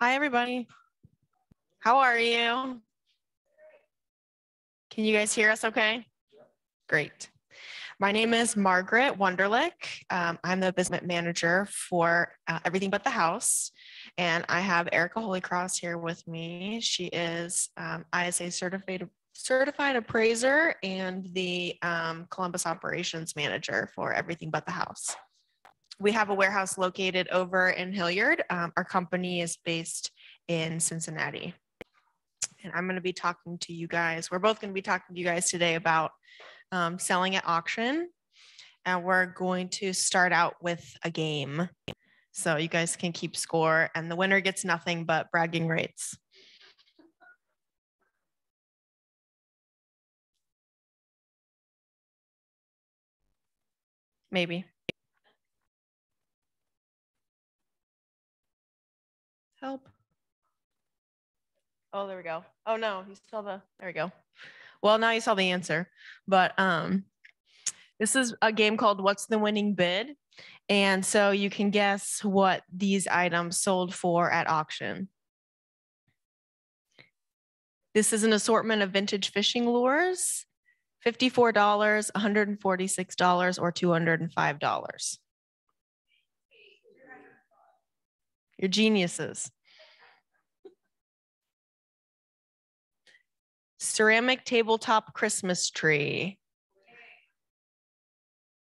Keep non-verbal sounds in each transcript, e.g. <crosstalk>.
Hi, everybody. How are you? Can you guys hear us okay? Great. My name is Margaret Wunderlich. Um, I'm the business manager for uh, Everything But the House. And I have Erica Holy Cross here with me. She is um, ISA certified, certified appraiser and the um, Columbus operations manager for Everything But the House. We have a warehouse located over in Hilliard. Um, our company is based in Cincinnati. And I'm going to be talking to you guys. We're both going to be talking to you guys today about um, selling at auction. And we're going to start out with a game. So you guys can keep score, and the winner gets nothing but bragging rights. Maybe. Help. Oh, there we go. Oh no, you saw the, there we go. Well, now you saw the answer, but um, this is a game called What's the Winning Bid? And so you can guess what these items sold for at auction. This is an assortment of vintage fishing lures, $54, $146, or $205. You're geniuses. Ceramic tabletop Christmas tree.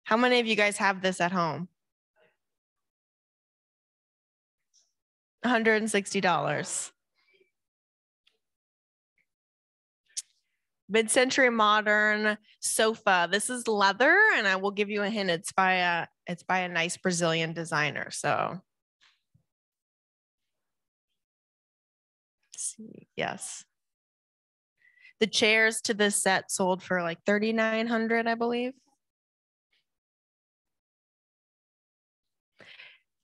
How many of you guys have this at home? $160. Mid-century modern sofa. This is leather, and I will give you a hint. It's by a it's by a nice Brazilian designer. So yes. The chairs to this set sold for like 3,900, I believe.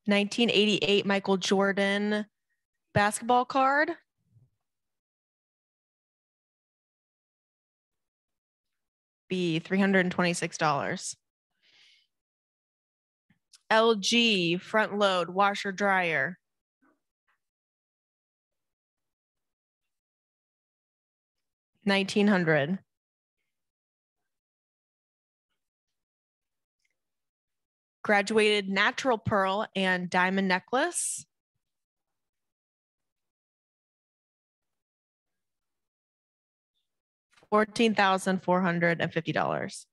1988 Michael Jordan basketball card. Be $326. LG front load washer dryer. Nineteen hundred. graduated natural pearl and diamond necklace. Fourteen thousand four hundred and fifty dollars.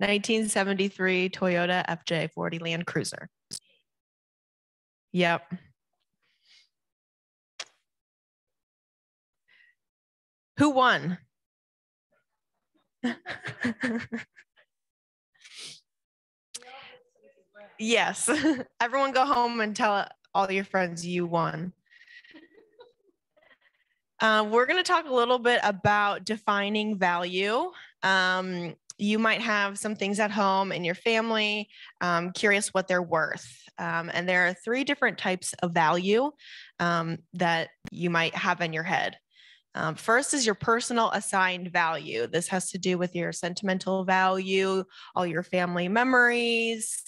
Nineteen seventy three Toyota FJ forty Land Cruiser. Yep. Who won? yes. <laughs> Everyone go home and tell all your friends you won. Uh, we're going to talk a little bit about defining value. Um, you might have some things at home in your family, um, curious what they're worth. Um, and there are three different types of value um, that you might have in your head. Um, first is your personal assigned value. This has to do with your sentimental value, all your family memories,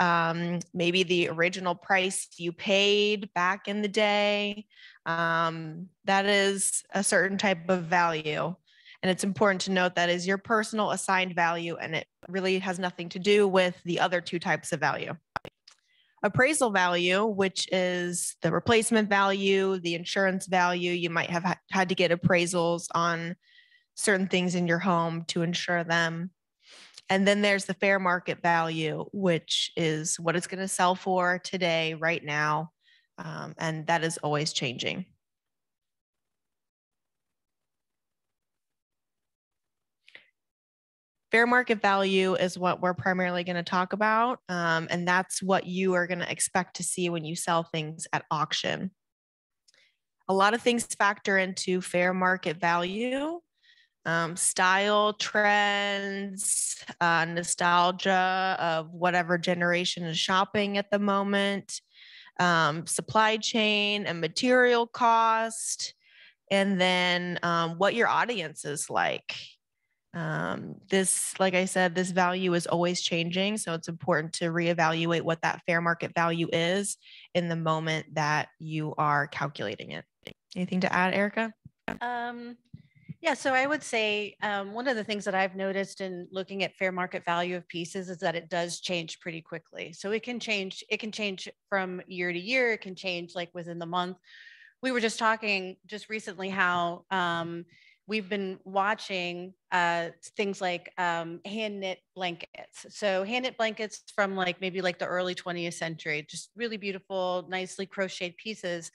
um, maybe the original price you paid back in the day. Um, that is a certain type of value. And it's important to note that is your personal assigned value, and it really has nothing to do with the other two types of value appraisal value, which is the replacement value, the insurance value. You might have had to get appraisals on certain things in your home to insure them. And then there's the fair market value, which is what it's going to sell for today, right now. Um, and that is always changing. Fair market value is what we're primarily going to talk about. Um, and that's what you are going to expect to see when you sell things at auction. A lot of things factor into fair market value. Um, style trends, uh, nostalgia of whatever generation is shopping at the moment, um, supply chain and material cost, and then um, what your audience is like Um, this, like I said, this value is always changing. So it's important to reevaluate what that fair market value is in the moment that you are calculating it. Anything to add, Erica? Um, yeah, so I would say um, one of the things that I've noticed in looking at fair market value of pieces is that it does change pretty quickly. So it can change, it can change from year to year, it can change like within the month. We were just talking just recently how um, we've been watching uh, things like um, hand knit blankets. So hand knit blankets from like maybe like the early 20th century, just really beautiful, nicely crocheted pieces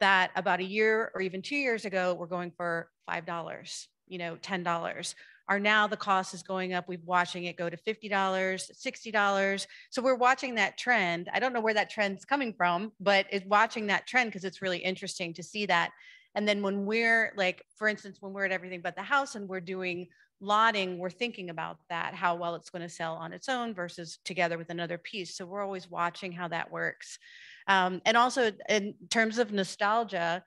that about a year or even two years ago were going for $5, you know, $10 are now the cost is going up. We're watching it go to $50, $60. So we're watching that trend. I don't know where that trend's coming from, but it's watching that trend because it's really interesting to see that. And then when we're like, for instance, when we're at everything but the house and we're doing lotting, we're thinking about that, how well it's going to sell on its own versus together with another piece. So we're always watching how that works. Um, and also in terms of nostalgia,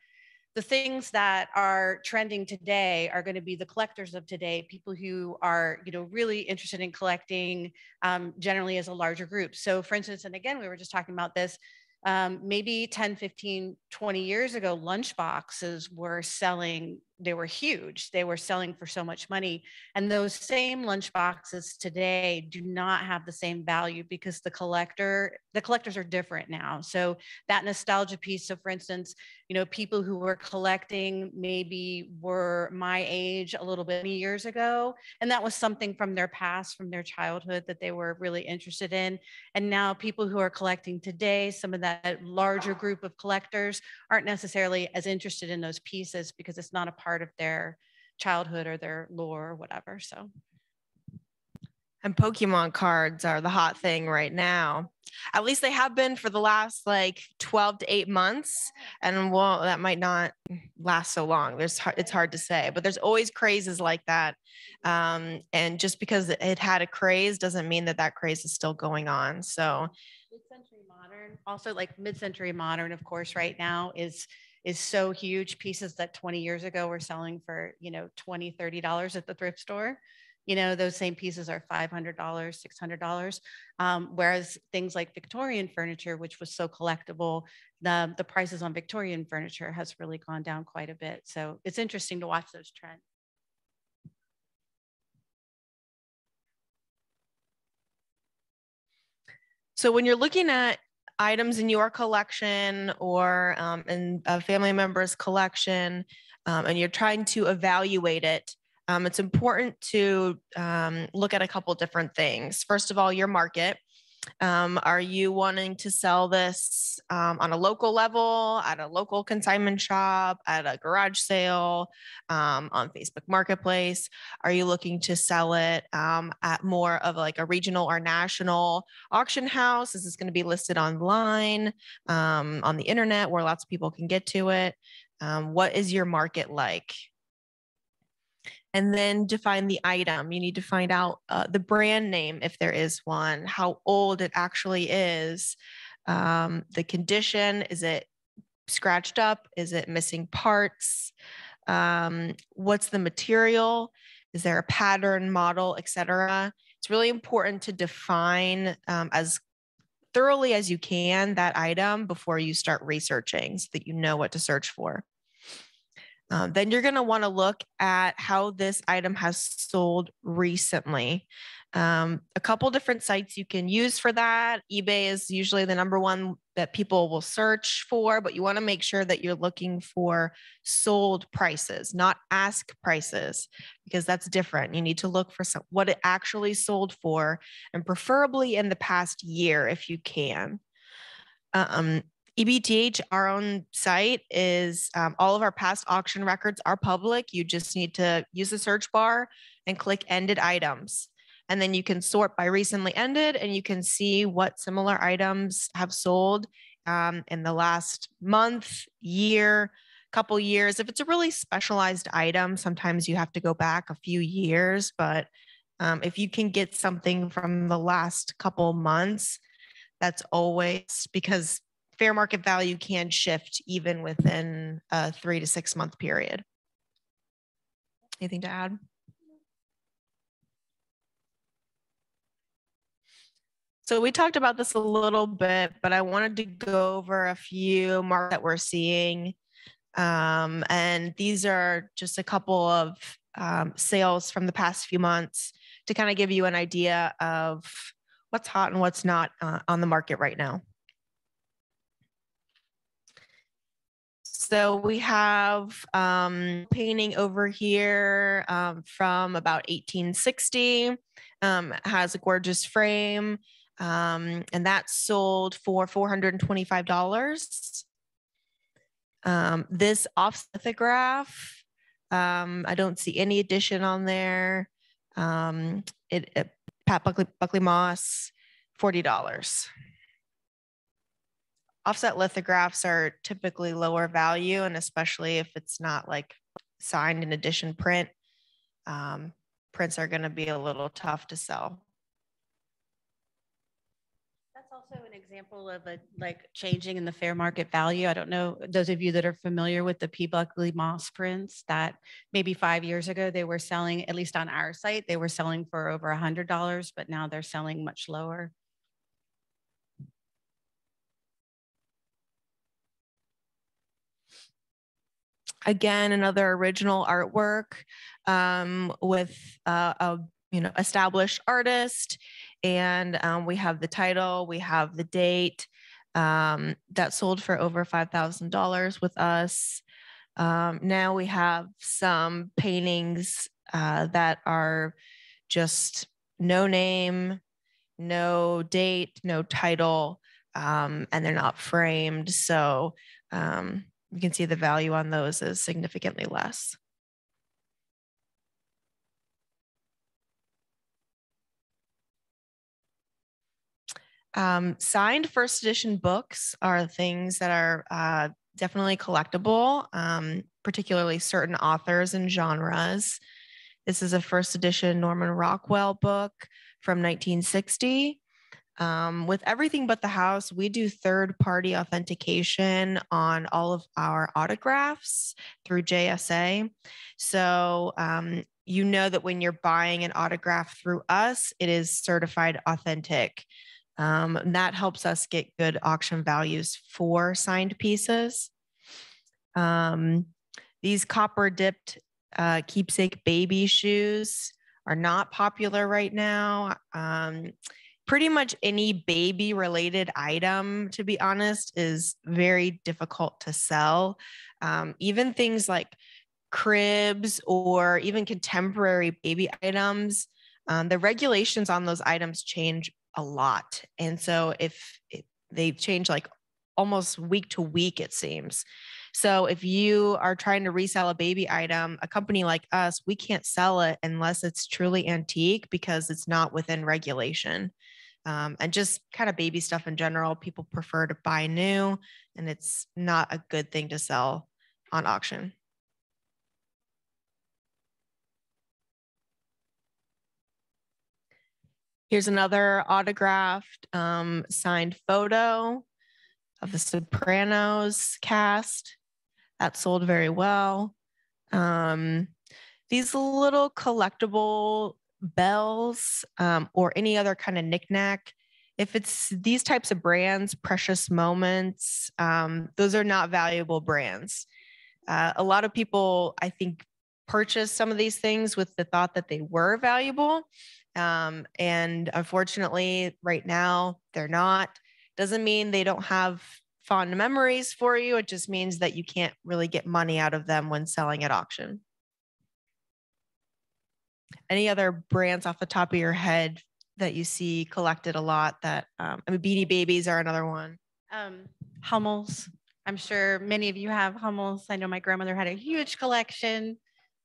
the things that are trending today are going to be the collectors of today people who are you know really interested in collecting um, generally as a larger group so for instance and again we were just talking about this um, maybe 10 15 20 years ago lunch boxes were selling they were huge. They were selling for so much money. And those same lunch boxes today do not have the same value because the collector the collectors are different now. So that nostalgia piece so for instance you know people who were collecting maybe were my age a little bit years ago and that was something from their past from their childhood that they were really interested in. And now people who are collecting today some of that larger group of collectors aren't necessarily as interested in those pieces because it's not a part of their childhood or their lore or whatever. So. And Pokemon cards are the hot thing right now. At least they have been for the last like 12 to 8 months. And well, that might not last so long. There's it's hard to say, but there's always crazes like that. Um, and just because it had a craze doesn't mean that that craze is still going on. So mid-century modern, also like mid-century modern, of course, right now is is so huge. Pieces that 20 years ago were selling for, you know, 20, 30 dollars at the thrift store. You know, those same pieces are $500, $600. Um, whereas things like Victorian furniture, which was so collectible, the, the prices on Victorian furniture has really gone down quite a bit. So it's interesting to watch those trends. So when you're looking at items in your collection or um, in a family member's collection, um, and you're trying to evaluate it, um, it's important to um, look at a couple different things. First of all, your market. Um, are you wanting to sell this um, on a local level, at a local consignment shop, at a garage sale, um, on Facebook Marketplace? Are you looking to sell it um, at more of like a regional or national auction house? Is this going to be listed online, um, on the internet where lots of people can get to it? Um, what is your market like? And then define the item. You need to find out uh, the brand name if there is one, how old it actually is, um, the condition. Is it scratched up? Is it missing parts? Um, what's the material? Is there a pattern, model, etc.? It's really important to define um, as thoroughly as you can that item before you start researching so that you know what to search for. Um, then you're going to want to look at how this item has sold recently. Um, a couple different sites you can use for that. eBay is usually the number one that people will search for, but you want to make sure that you're looking for sold prices, not ask prices, because that's different. You need to look for some, what it actually sold for, and preferably in the past year if you can. Um, EBTH, our own site, is um, all of our past auction records are public. You just need to use the search bar and click ended items. And then you can sort by recently ended and you can see what similar items have sold um, in the last month, year, couple years. If it's a really specialized item, sometimes you have to go back a few years. But um, if you can get something from the last couple months, that's always because fair market value can shift even within a three to six month period. Anything to add? So we talked about this a little bit, but I wanted to go over a few marks that we're seeing. Um, and these are just a couple of um, sales from the past few months to kind of give you an idea of what's hot and what's not uh, on the market right now. So we have um, painting over here um, from about 1860. Um, has a gorgeous frame, um, and that's sold for $425. Um, this offset lithograph, um, I don't see any addition on there. Um, it, it Pat Buckley, Buckley Moss, $40 offset lithographs are typically lower value and especially if it's not like signed in edition print um, prints are going to be a little tough to sell. That's also an example of a like changing in the fair market value. I don't know those of you that are familiar with the p buckley moss prints that maybe five years ago they were selling at least on our site they were selling for over a hundred dollars but now they're selling much lower again another original artwork um, with uh, a you know established artist. And um, we have the title we have the date um, that sold for over $5000 with us. Um, now we have some paintings uh, that are just no name no date no title um, and they're not framed. So um, you can see the value on those is significantly less. Um, signed first edition books are things that are uh, definitely collectible, um, particularly certain authors and genres. This is a first edition Norman Rockwell book from 1960. Um, with everything but the house, we do third party authentication on all of our autographs through JSA. So um, you know that when you're buying an autograph through us, it is certified authentic. Um, that helps us get good auction values for signed pieces. Um, these copper dipped uh, keepsake baby shoes are not popular right now. Um, pretty much any baby related item, to be honest, is very difficult to sell. Um, even things like cribs or even contemporary baby items, um, the regulations on those items change a lot. And so if it, they change like almost week to week, it seems. So if you are trying to resell a baby item, a company like us, we can't sell it unless it's truly antique because it's not within regulation um, and just kind of baby stuff in general. People prefer to buy new, and it's not a good thing to sell on auction. Here's another autographed um, signed photo of the Sopranos cast. That sold very well. Um, these little collectible bells um, or any other kind of knickknack, if it's these types of brands, precious moments, um, those are not valuable brands. Uh, a lot of people, I think, purchase some of these things with the thought that they were valuable. Um, and unfortunately, right now, they're not. Doesn't mean they don't have fond memories for you. It just means that you can't really get money out of them when selling at auction. Any other brands off the top of your head that you see collected a lot that um, I mean Beanie Babies are another one. Um, Hummels. I'm sure many of you have Hummels. I know my grandmother had a huge collection.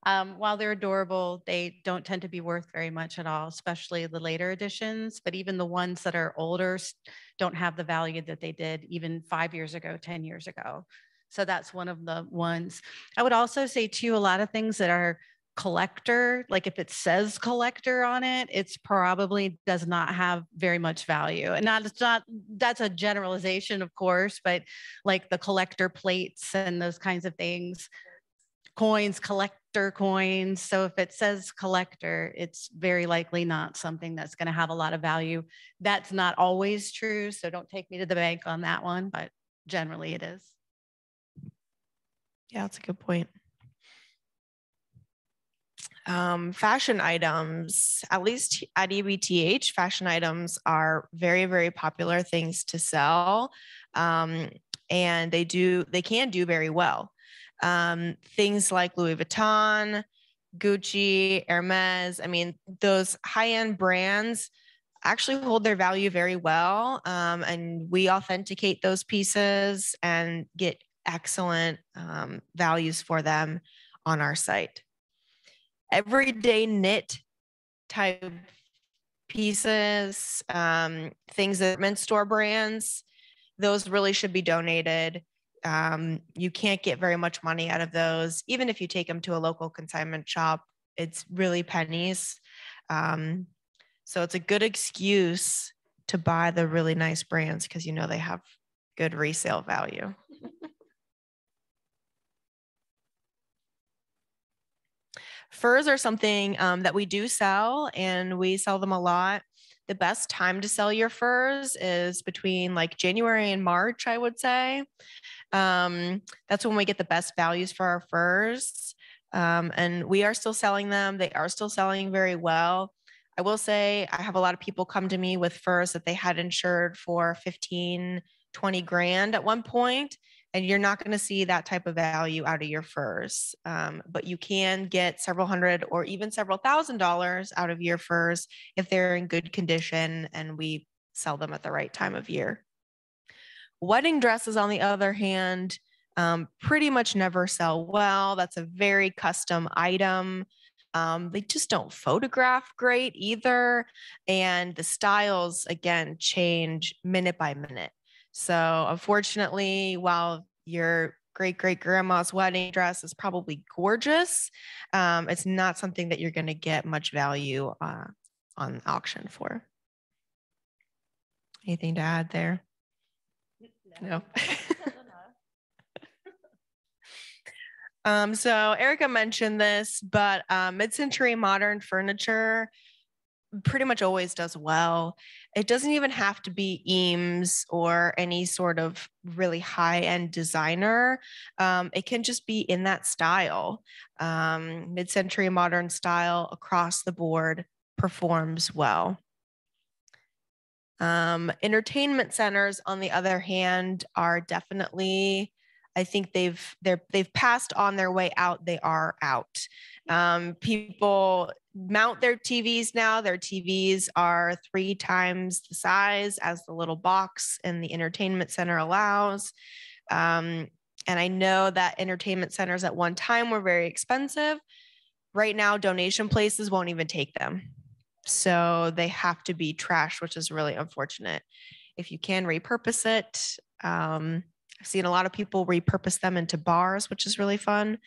Um, while they're adorable, they don't tend to be worth very much at all, especially the later editions. But even the ones that are older don't have the value that they did even five years ago, 10 years ago. So that's one of the ones. I would also say, too, a lot of things that are collector, like if it says collector on it, it's probably does not have very much value. And not it's not that's a generalization, of course, but like the collector plates and those kinds of things, coins, collector coins. So if it says collector, it's very likely not something that's going to have a lot of value. That's not always true. So don't take me to the bank on that one, but generally it is. Yeah, that's a good point. Um, fashion items, at least at EBTH, fashion items are very, very popular things to sell. Um, and they do, they can do very well. Um, things like Louis Vuitton, Gucci, Hermes, I mean, those high end brands actually hold their value very well. Um, and we authenticate those pieces and get excellent um, values for them on our site. Everyday knit type pieces, um, things that mint store brands, those really should be donated. Um, you can't get very much money out of those. Even if you take them to a local consignment shop, it's really pennies. Um, so it's a good excuse to buy the really nice brands because you know they have good resale value. Furs are something um, that we do sell and we sell them a lot. The best time to sell your furs is between like January and March, I would say. Um, that's when we get the best values for our furs. Um, and we are still selling them. They are still selling very well. I will say I have a lot of people come to me with furs that they had insured for 15, 20 grand at one point and you're not going to see that type of value out of your furs. Um, but you can get several hundred or even several thousand dollars out of your furs if they're in good condition and we sell them at the right time of year. Wedding dresses, on the other hand, um, pretty much never sell well. That's a very custom item. Um, they just don't photograph great either. And the styles, again, change minute by minute. So, unfortunately, while your great great grandma's wedding dress is probably gorgeous, um, it's not something that you're going to get much value uh, on auction for. Anything to add there? No. no. <laughs> um, so Erica mentioned this, but uh, mid-century modern furniture pretty much always does well. It doesn't even have to be Eames or any sort of really high end designer. Um, it can just be in that style. Um, Mid century modern style across the board performs well. Um, entertainment centers, on the other hand, are definitely I think they've they're they've passed on their way out. They are out. Um, people mount their TVs now. Their TVs are three times the size as the little box in the entertainment center allows. Um, and I know that entertainment centers at one time were very expensive. Right now, donation places won't even take them. So they have to be trashed, which is really unfortunate. If you can repurpose it, um, I've seen a lot of people repurpose them into bars, which is really fun.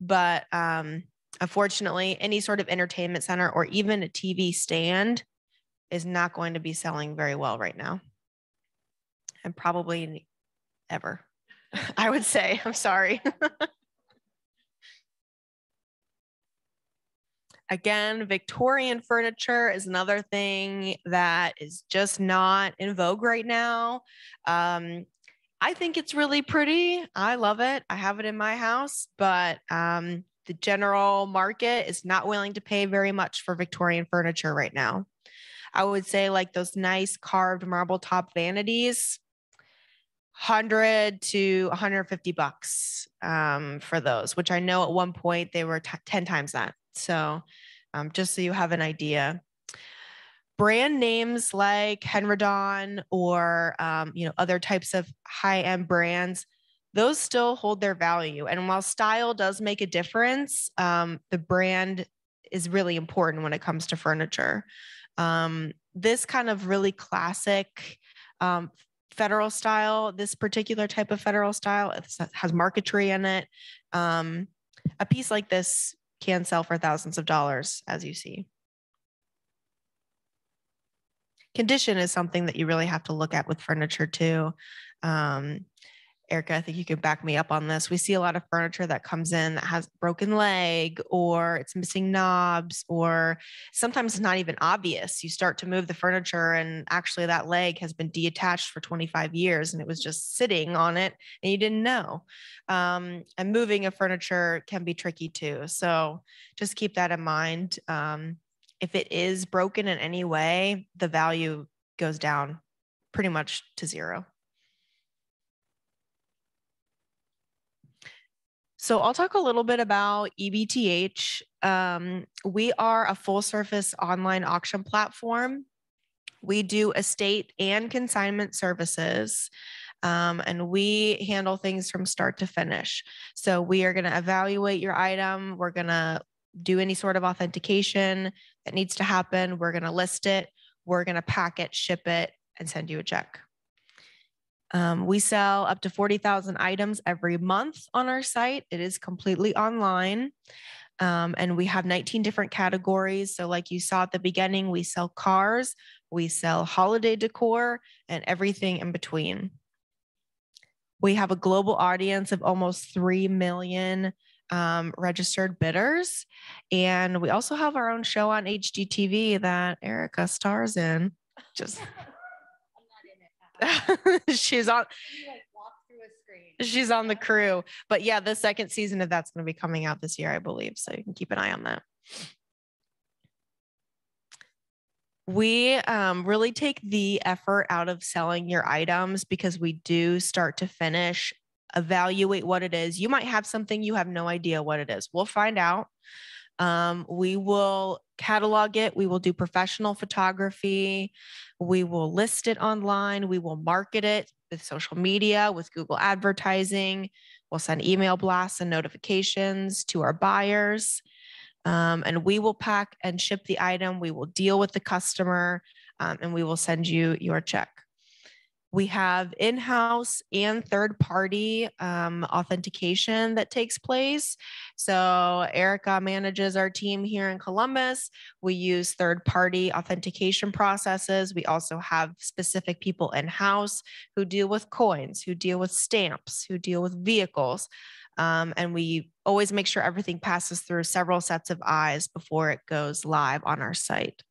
But um, unfortunately, any sort of entertainment center or even a TV stand is not going to be selling very well right now. And probably ever, <laughs> I would say. <laughs> I'm sorry. <laughs> Again, Victorian furniture is another thing that is just not in vogue right now. Um, I think it's really pretty. I love it. I have it in my house, but um, the general market is not willing to pay very much for Victorian furniture right now. I would say like those nice carved marble top vanities, 100 to 150 bucks um, for those, which I know at one point they were t- 10 times that. So um, just so you have an idea brand names like Henredon or um, you know other types of high end brands, those still hold their value. And while style does make a difference, um, the brand is really important when it comes to furniture. Um, this kind of really classic um, federal style, this particular type of federal style has marquetry in it. Um, a piece like this can sell for thousands of dollars, as you see condition is something that you really have to look at with furniture too. Um, Erica, I think you could back me up on this. We see a lot of furniture that comes in that has broken leg or it's missing knobs, or sometimes it's not even obvious. You start to move the furniture and actually that leg has been detached for 25 years and it was just sitting on it and you didn't know. Um, and moving a furniture can be tricky too. So just keep that in mind. Um, if it is broken in any way, the value goes down pretty much to zero. So I'll talk a little bit about EBTH. Um, we are a full service online auction platform. We do estate and consignment services. Um, and we handle things from start to finish. So we are going to evaluate your item. We're going to do any sort of authentication that needs to happen. We're going to list it. We're going to pack it, ship it, and send you a check. Um, we sell up to 40,000 items every month on our site. It is completely online. Um, and we have 19 different categories. So, like you saw at the beginning, we sell cars, we sell holiday decor, and everything in between. We have a global audience of almost 3 million um, registered bidders. And we also have our own show on HGTV that Erica stars in. Just <laughs> <laughs> she's on she's on the crew. But yeah the second season of that's going to be coming out this year i believe so you can keep an eye on that. We um, really take the effort out of selling your items because we do start to finish evaluate what it is. You might have something you have no idea what it is. We'll find out. Um, we will catalog it. We will do professional photography. We will list it online. We will market it with social media, with Google advertising. We'll send email blasts and notifications to our buyers. Um, and we will pack and ship the item. We will deal with the customer um, and we will send you your check. We have in house and third party um, authentication that takes place. So, Erica manages our team here in Columbus. We use third party authentication processes. We also have specific people in house who deal with coins, who deal with stamps, who deal with vehicles. Um, and we always make sure everything passes through several sets of eyes before it goes live on our site.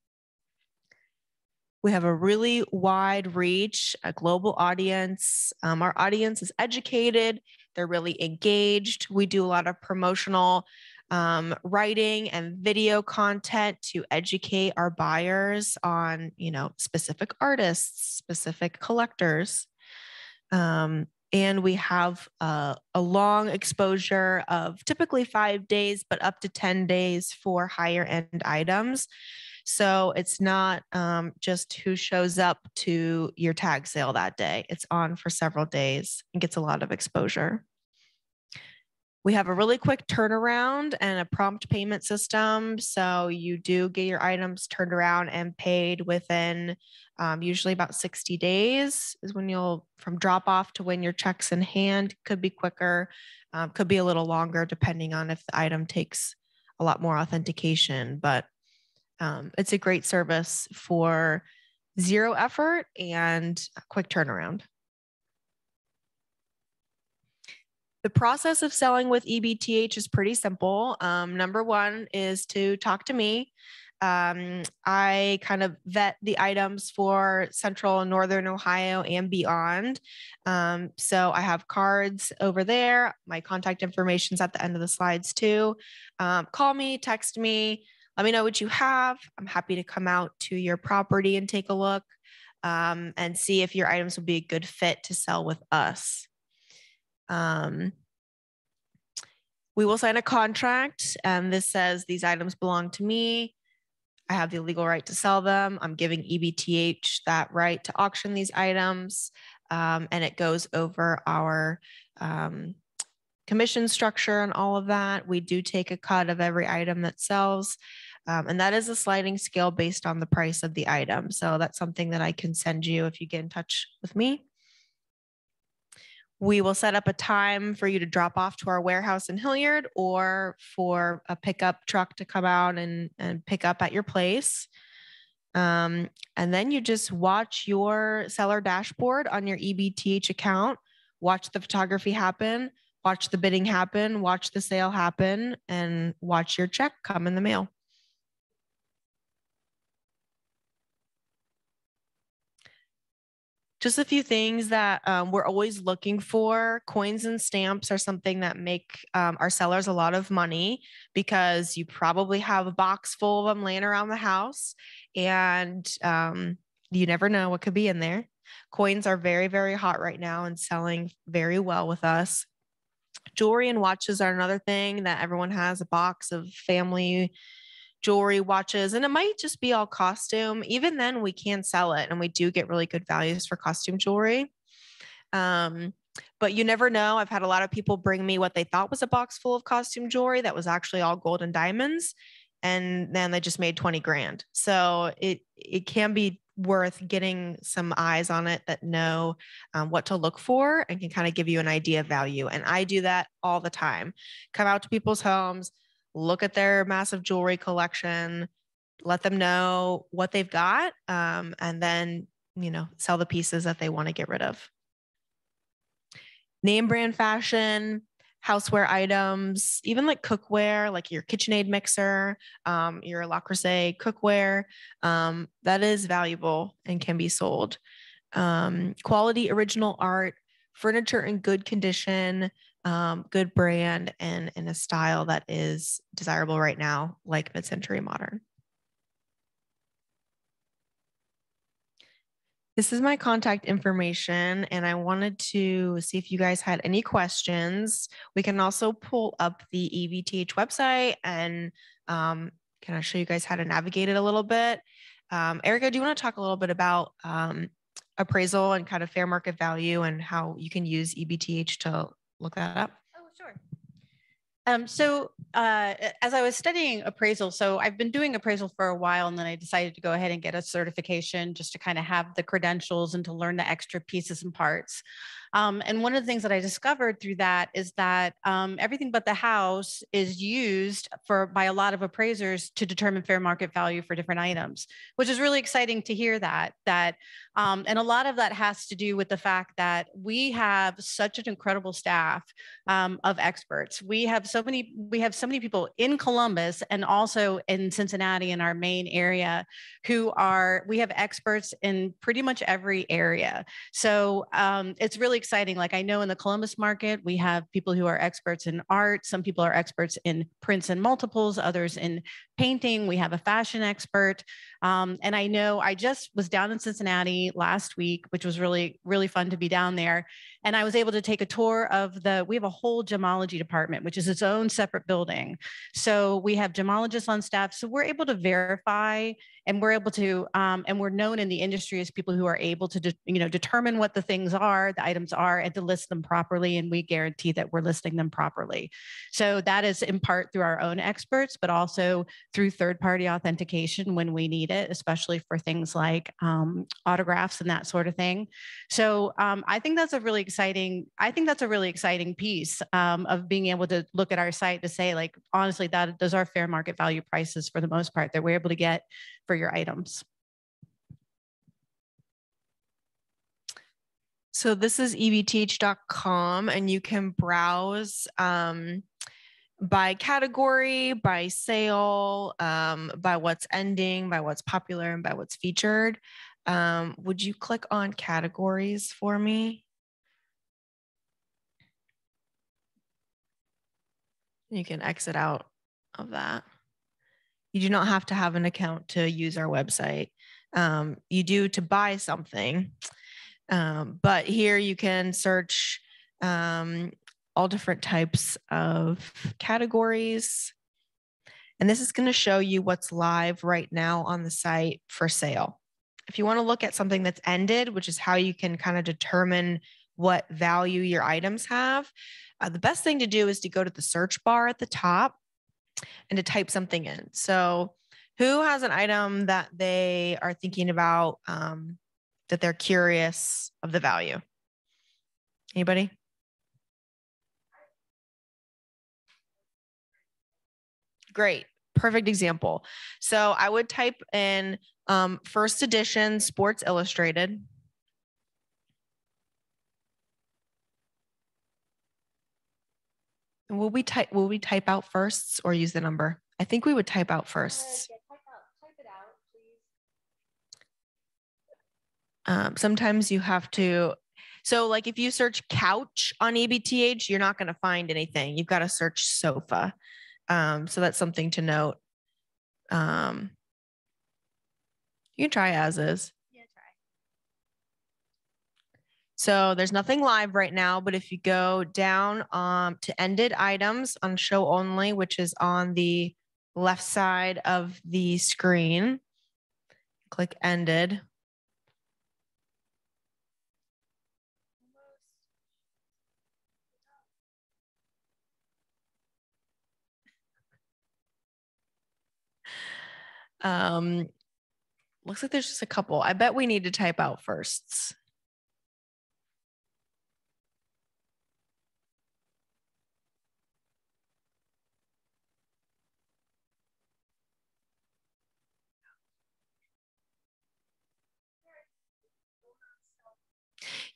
We have a really wide reach, a global audience. Um, our audience is educated, they're really engaged. We do a lot of promotional um, writing and video content to educate our buyers on, you know, specific artists, specific collectors. Um, and we have uh, a long exposure of typically five days, but up to 10 days for higher end items. So it's not um, just who shows up to your tag sale that day. It's on for several days and gets a lot of exposure. We have a really quick turnaround and a prompt payment system. So you do get your items turned around and paid within um, usually about 60 days is when you'll from drop off to when your check's in hand. Could be quicker, um, could be a little longer depending on if the item takes a lot more authentication. But um, it's a great service for zero effort and quick turnaround. The process of selling with EBTH is pretty simple. Um, number one is to talk to me. Um, I kind of vet the items for central and northern Ohio and beyond. Um, so I have cards over there. My contact information is at the end of the slides too. Um, call me, text me, let me know what you have. I'm happy to come out to your property and take a look um, and see if your items will be a good fit to sell with us. Um, we will sign a contract, and this says these items belong to me. I have the legal right to sell them. I'm giving EBTH that right to auction these items, um, and it goes over our um, commission structure and all of that. We do take a cut of every item that sells. Um, and that is a sliding scale based on the price of the item. So that's something that I can send you if you get in touch with me. We will set up a time for you to drop off to our warehouse in Hilliard or for a pickup truck to come out and, and pick up at your place. Um, and then you just watch your seller dashboard on your EBTH account watch the photography happen, watch the bidding happen, watch the sale happen, and watch your check come in the mail. Just a few things that um, we're always looking for. Coins and stamps are something that make um, our sellers a lot of money because you probably have a box full of them laying around the house and um, you never know what could be in there. Coins are very, very hot right now and selling very well with us. Jewelry and watches are another thing that everyone has a box of family jewelry, watches, and it might just be all costume. Even then, we can sell it and we do get really good values for costume jewelry. Um, but you never know. I've had a lot of people bring me what they thought was a box full of costume jewelry that was actually all gold and diamonds. And then they just made 20 grand. So it it can be worth getting some eyes on it that know um, what to look for and can kind of give you an idea of value. And I do that all the time. Come out to people's homes, look at their massive jewelry collection, let them know what they've got, um, and then, you know, sell the pieces that they want to get rid of. Name brand fashion, houseware items, even like cookware, like your KitchenAid mixer, um, your Le Creuset cookware, um, that is valuable and can be sold. Um, quality original art, furniture in good condition, um, good brand and in a style that is desirable right now, like mid-century modern. This is my contact information, and I wanted to see if you guys had any questions. We can also pull up the EBTH website and um, can I show you guys how to navigate it a little bit? Um, Erica, do you want to talk a little bit about um, appraisal and kind of fair market value and how you can use EBTH to look that up? Um, so uh, as I was studying appraisal, so I've been doing appraisal for a while, and then I decided to go ahead and get a certification just to kind of have the credentials and to learn the extra pieces and parts. Um, and one of the things that I discovered through that is that um, everything but the house is used for by a lot of appraisers to determine fair market value for different items, which is really exciting to hear that. That um, and a lot of that has to do with the fact that we have such an incredible staff um, of experts. We have so many we have so many people in Columbus and also in Cincinnati in our main area who are we have experts in pretty much every area. So um, it's really exciting. Like I know in the Columbus market, we have people who are experts in art. Some people are experts in prints and multiples, others in painting. We have a fashion expert. Um, and I know I just was down in Cincinnati last week, which was really, really fun to be down there. And I was able to take a tour of the, we have a whole gemology department, which is its own separate building. So we have gemologists on staff. So we're able to verify and we're able to, um, and we're known in the industry as people who are able to, de- you know, determine what the things are, the items are, and to list them properly. And we guarantee that we're listing them properly. So that is in part through our own experts, but also through third party authentication when we need it, especially for things like um, autographs and that sort of thing. So um, I think that's a really exciting, I think that's a really exciting piece um, of being able to look at our site to say, like, honestly, that those are fair market value prices for the most part that we're able to get for your items. So this is ebth.com and you can browse um, by category, by sale, um, by what's ending, by what's popular, and by what's featured. Um, would you click on categories for me? You can exit out of that. You do not have to have an account to use our website. Um, you do to buy something. Um, but here you can search um, all different types of categories. And this is going to show you what's live right now on the site for sale. If you want to look at something that's ended, which is how you can kind of determine what value your items have, uh, the best thing to do is to go to the search bar at the top and to type something in. So, who has an item that they are thinking about um, that they're curious of the value? Anybody? Great. Perfect example. So I would type in um, first edition Sports Illustrated. Will we type, will we type out firsts or use the number? I think we would type out firsts. Um, sometimes you have to, so like if you search couch on EBTH, you're not going to find anything. You've got to search sofa. Um, so that's something to note. Um, you can try as is. Yeah, try. So there's nothing live right now, but if you go down um, to ended items on show only, which is on the left side of the screen, click ended. Um, looks like there's just a couple. I bet we need to type out firsts.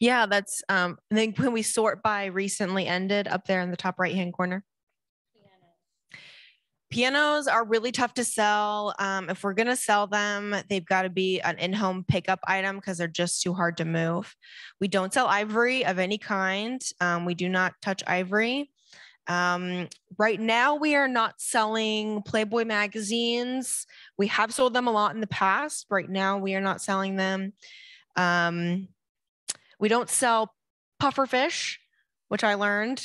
Yeah, that's um and then when we sort by recently ended up there in the top right hand corner. Pianos are really tough to sell. Um, if we're going to sell them, they've got to be an in home pickup item because they're just too hard to move. We don't sell ivory of any kind, um, we do not touch ivory. Um, right now, we are not selling Playboy magazines. We have sold them a lot in the past. Right now, we are not selling them. Um, we don't sell pufferfish, which I learned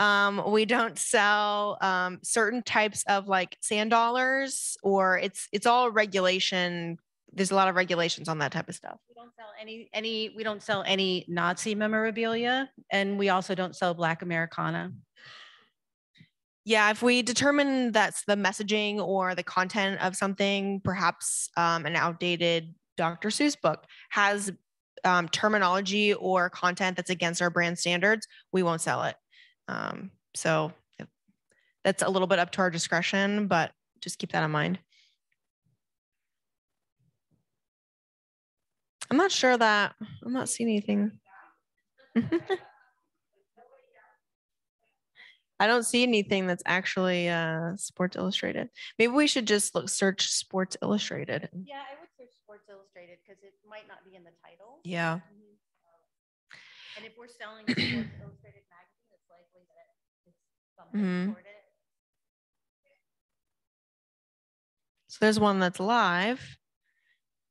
um, we don't sell um, certain types of like sand dollars, or it's it's all regulation. There's a lot of regulations on that type of stuff. We don't sell any any. We don't sell any Nazi memorabilia, and we also don't sell Black Americana. Yeah, if we determine that's the messaging or the content of something, perhaps um, an outdated Dr. Seuss book has um, terminology or content that's against our brand standards, we won't sell it. Um, so that's a little bit up to our discretion, but just keep that in mind. I'm not sure that I'm not seeing anything. <laughs> I don't see anything that's actually uh, Sports Illustrated. Maybe we should just look search Sports Illustrated. Yeah, Sports Illustrated because it might not be in the title. Yeah. Mm-hmm. And if we're selling Sports <clears throat> Illustrated magazine, it's likely that it's supported. So there's one that's live.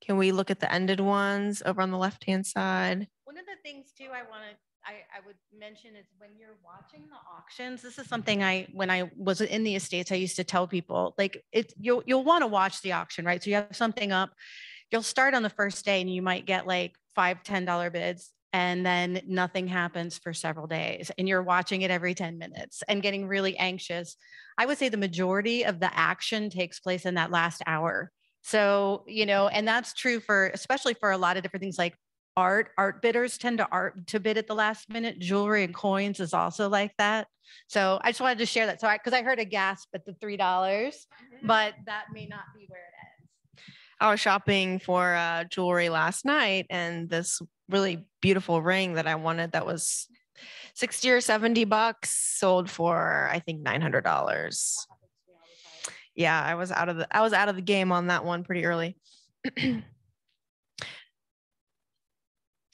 Can we look at the ended ones over on the left-hand side? One of the things too I want to I, I would mention is when you're watching the auctions, this is something I when I was in the estates, I used to tell people like it you'll you'll want to watch the auction, right? So you have something up, you'll start on the first day and you might get like five, ten dollar bids and then nothing happens for several days and you're watching it every 10 minutes and getting really anxious. I would say the majority of the action takes place in that last hour. So you know and that's true for especially for a lot of different things like art art bidders tend to art to bid at the last minute. Jewelry and coins is also like that. So i just wanted to share that. So because I, I, heard a gasp at the three dollars mm-hmm. but that may not be where it i was shopping for uh, jewelry last night and this really beautiful ring that I wanted that was 60 or 70 bucks sold for I think $900. Yeah, I was out of the I was out of the game on that one pretty early. <clears throat>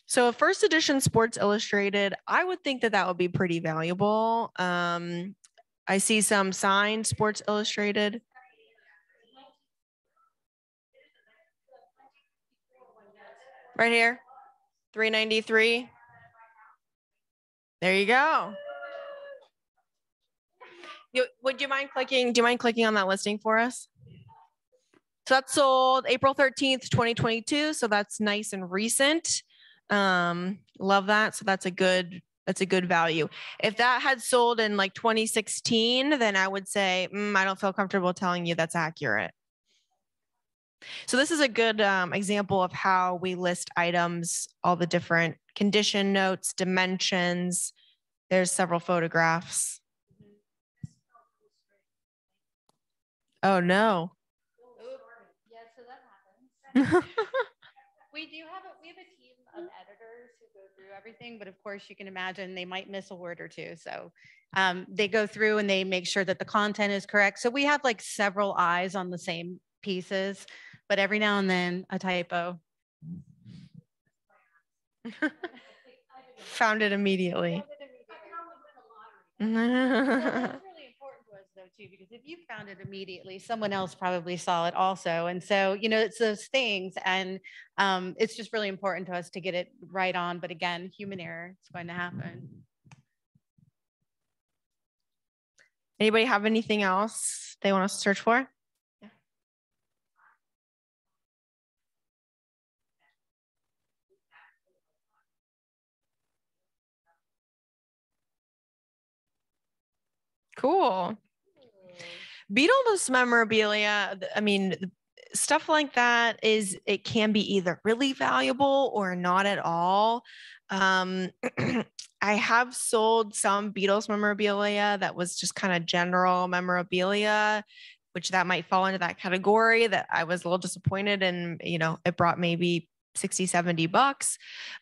so a first edition Sports Illustrated, I would think that that would be pretty valuable. Um, I see some signed Sports Illustrated. Right here. 393. There you go. You, would you mind clicking? Do you mind clicking on that listing for us? So that's sold April 13th, 2022. So that's nice and recent. Um, love that. So that's a good, that's a good value. If that had sold in like 2016, then I would say, mm, I don't feel comfortable telling you that's accurate. So this is a good um, example of how we list items, all the different condition notes, dimensions. There's several photographs. Oh no. Yeah, so that happens. We do have a we have a team of editors who go through everything, but of course you can imagine they might miss a word or two. So um, they go through and they make sure that the content is correct. So we have like several eyes on the same pieces, but every now and then a typo. <laughs> Found it immediately. though too because if you found it immediately someone else probably saw it also. And so you know it's those things and um, it's just really important to us to get it right on. But again human error is going to happen. Anybody have anything else they want us to search for Cool. Beatles memorabilia, I mean, stuff like that is it can be either really valuable or not at all. Um, <clears throat> I have sold some Beatles memorabilia that was just kind of general memorabilia, which that might fall into that category that I was a little disappointed and, you know, it brought maybe 60, 70 bucks.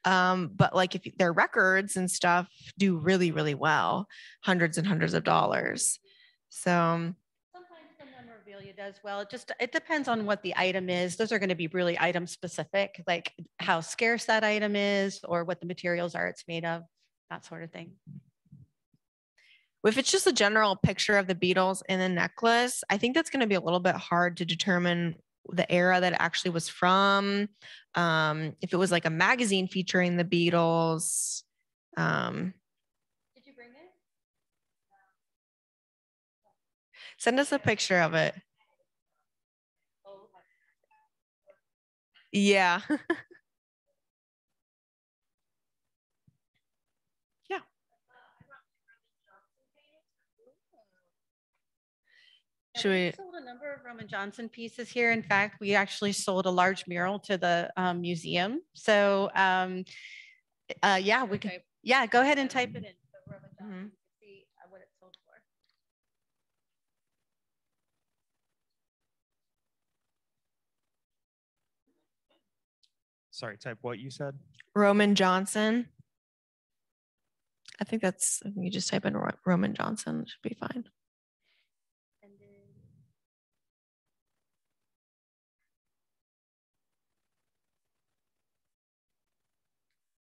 Um, but like if their records and stuff do really, really well, hundreds and hundreds of dollars. So sometimes the memorabilia does well. It just it depends on what the item is. Those are going to be really item specific, like how scarce that item is or what the materials are it's made of, that sort of thing. If it's just a general picture of the Beatles in a necklace, I think that's going to be a little bit hard to determine the era that it actually was from. Um, if it was like a magazine featuring the Beatles, um, Did you bring it? Send us a picture of it. Yeah. yeah. <laughs> Should we sold a number of Roman Johnson pieces here. In fact, we actually sold a large mural to the um, museum. So um, uh, yeah, we can. Yeah, go ahead and type it in. Mm -hmm. sorry, type what you said? Roman Johnson. I think that's, you just type in Roman Johnson, should be fine.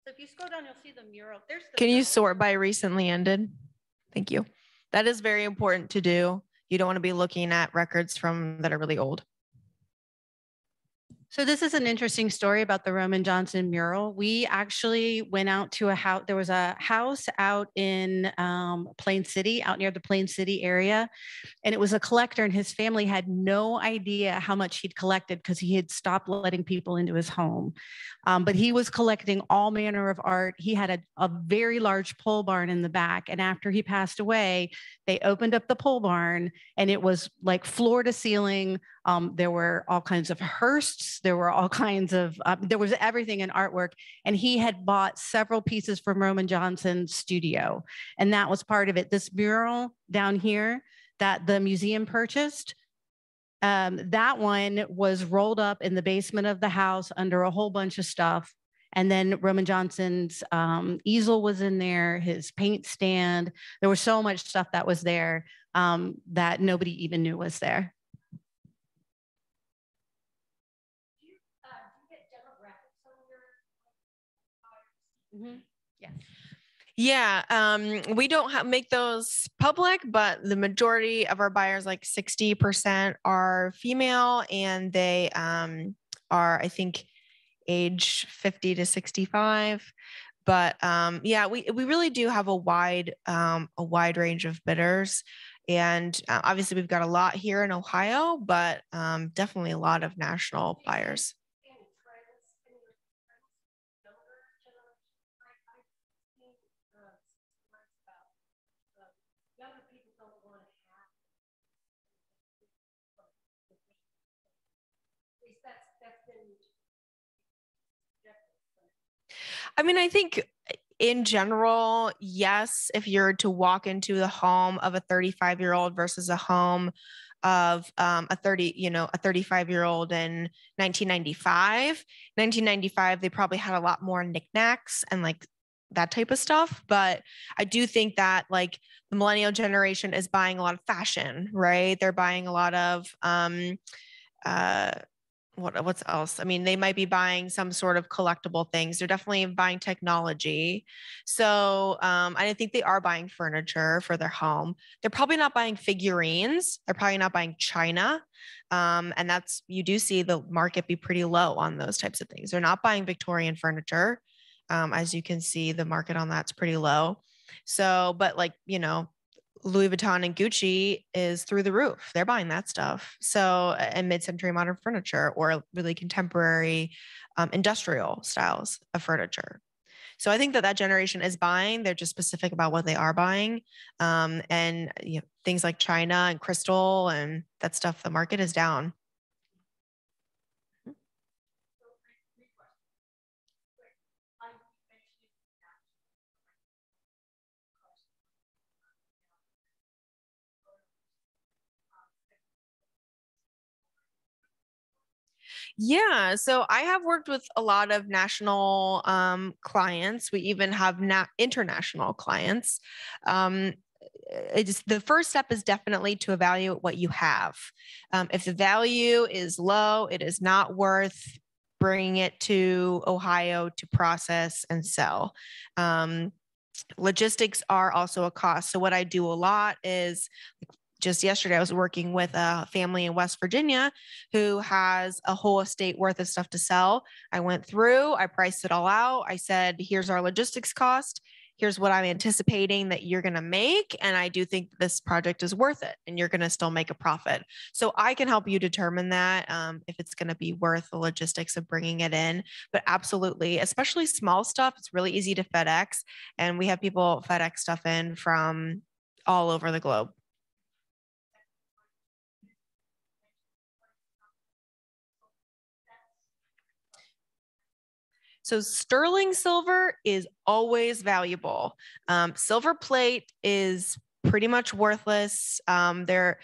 So if you scroll down, you'll see the mural. There's the Can you sort by recently ended? Thank you. That is very important to do. You don't want to be looking at records from that are really old. So this is an interesting story about the Roman Johnson mural. We actually went out to a house. There was a house out in um, Plain City, out near the Plain City area, and it was a collector, and his family had no idea how much he'd collected because he had stopped letting people into his home. Um, but he was collecting all manner of art. He had a, a very large pole barn in the back, and after he passed away, they opened up the pole barn, and it was like floor to ceiling um, there were all kinds of Hearsts. There were all <laughs> kinds of, uh, there was everything in artwork. And he had bought several pieces from Roman Johnson's studio. And that was part of it. This mural down here that the museum purchased, um, that one was rolled up in the basement of the house under a whole bunch of stuff. And then Roman Johnson's um, easel was in there, his paint stand. There was so much stuff that was there um, that nobody even knew was there. Mm-hmm. Yeah. Yeah, um, we don't have, make those public, but the majority of our buyers, like 60%, are female and they um, are, I think, age 50 to 65. But um, yeah, we, we really do have a wide um, a wide range of bidders, and uh, obviously we've got a lot here in Ohio, but um, definitely a lot of national buyers. I mean, I think in general, yes, if you're to walk into the home of a 35 year old versus a home of um, a 30, you know, a 35 year old in 1995. 1995, they probably had a lot more knickknacks and like that type of stuff. But I do think that like the millennial generation is buying a lot of fashion, right? They're buying a lot of um, uh, what what's else? I mean, they might be buying some sort of collectible things. They're definitely buying technology. So um, I think they are buying furniture for their home. They're probably not buying figurines. They're probably not buying china. Um, and that's you do see the market be pretty low on those types of things. They're not buying Victorian furniture. Um, as you can see, the market on that's pretty low. So, but like, you know, Louis Vuitton and Gucci is through the roof. They're buying that stuff. So, and mid-century modern furniture or really contemporary um, industrial styles of furniture. So I think that that generation is buying. They're just specific about what they are buying, um, and you know, things like China and crystal and that stuff. The market is down. Yeah, so I have worked with a lot of national um, clients. We even have na- international clients. Um, it's the first step is definitely to evaluate what you have. Um, if the value is low, it is not worth bringing it to Ohio to process and sell. Um, logistics are also a cost. So what I do a lot is just yesterday I was working with a family in West Virginia who has a whole estate worth of stuff to sell. I went through, I priced it all out. I said, here's our logistics cost. Here's what I'm anticipating that you're going to make. And I do think this project is worth it and you're going to still make a profit. So I can help you determine that um, if it's going to be worth the logistics of bringing it in. But absolutely, especially small stuff, it's really easy to FedEx. And we have people FedEx stuff in from all over the globe. So sterling silver is always valuable. Um, silver plate is pretty much worthless. Um, there,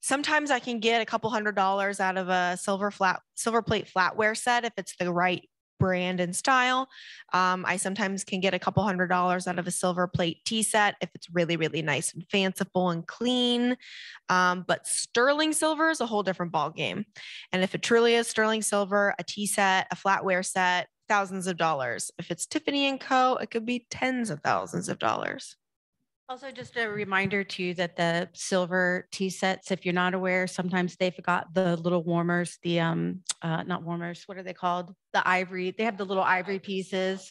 sometimes I can get a couple hundred dollars out of a silver flat silver plate flatware set if it's the right brand and style. Um, I sometimes can get a couple hundred dollars out of a silver plate tea set if it's really, really nice and fanciful and clean. Um, but sterling silver is a whole different ball game. And if it truly is sterling silver, a tea set, a flatware set, thousands of dollars. If it's Tiffany and Co., it could be tens of thousands of dollars. Also, just a reminder to you that the silver tea sets, if you're not aware, sometimes they've got the little warmers, the um, uh, not warmers, what are they called? The ivory. They have the little ivory pieces.